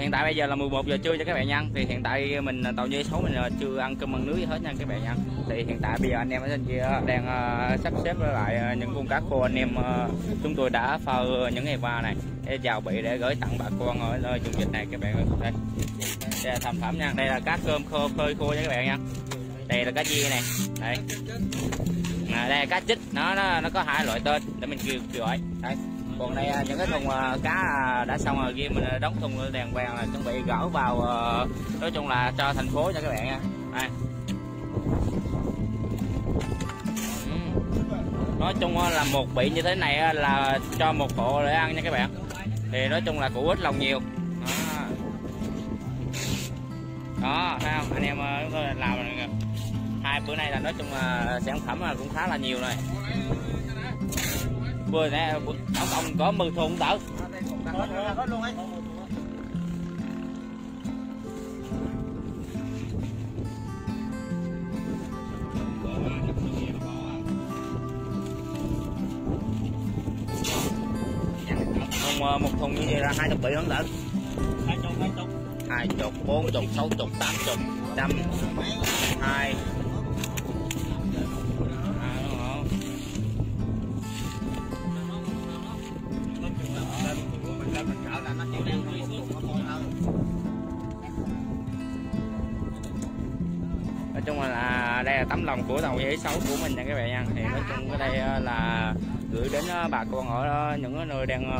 Hiện tại bây giờ là 11 giờ trưa cho các bạn nha. Thì hiện tại mình à, tàu dây số mình à, chưa ăn cơm ăn nước gì hết nha các bạn nha. Thì hiện tại bây giờ anh em ở trên kia đang uh, sắp xếp lại những con cá khô anh em uh, chúng tôi đã phơi những ngày qua này để chào bị để gửi tặng bà con ở nơi vùng dịch này các bạn ơi. Đây. đây là thành phẩm nha. Đây là cá cơm khô phơi khô nha các bạn nha. Đây là cá chia này. Đây. À, đây là cá chích nó nó nó có hai loại tên để mình kêu kêu gọi. Đây còn đây à, những cái thùng à, cá à, đã xong rồi kia mình đóng thùng đèn vàng là chuẩn bị gỡ vào nói chung là cho thành phố cho các bạn nha. Đây. nói chung là một bị như thế này là cho một hộ để ăn nha các bạn. Thì nói chung là cũng ít lòng nhiều. Đó, đó thấy không? Anh em làm hai bữa nay là nói chung là sản phẩm là cũng khá là nhiều rồi vừa nè ông ông có mười thùng tớ thùng một thùng như vậy là hai chục bị không tớ hai chục hai chục. Hai chục bốn chục sáu chục tám chục trăm nói chung là đây là tấm lòng của tàu giấy xấu của mình nha các bạn nha. Thì nói chung ở đây ờ, là gửi đến ờ, bà con ở ờ, những nơi đang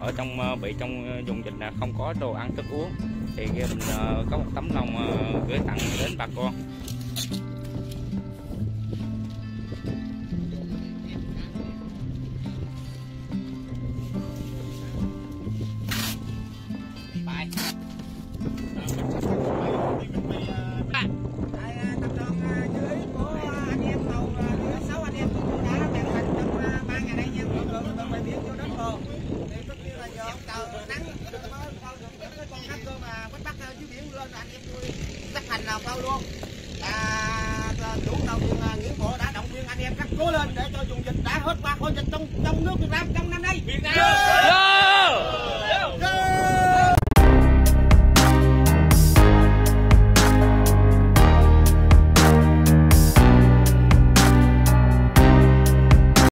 ở trong bị trong vùng dịch là không có đồ ăn thức uống. Thì mình có một tấm lòng gửi tặng đến bà con. Bye. Nào câu luôn. À, chủ tàu thuyền Nguyễn Bộ đã động viên anh em các cố lên để cho vùng dịch đã hết qua khỏi dịch trong trong nước Việt Nam trong năm nay. Việt Nam!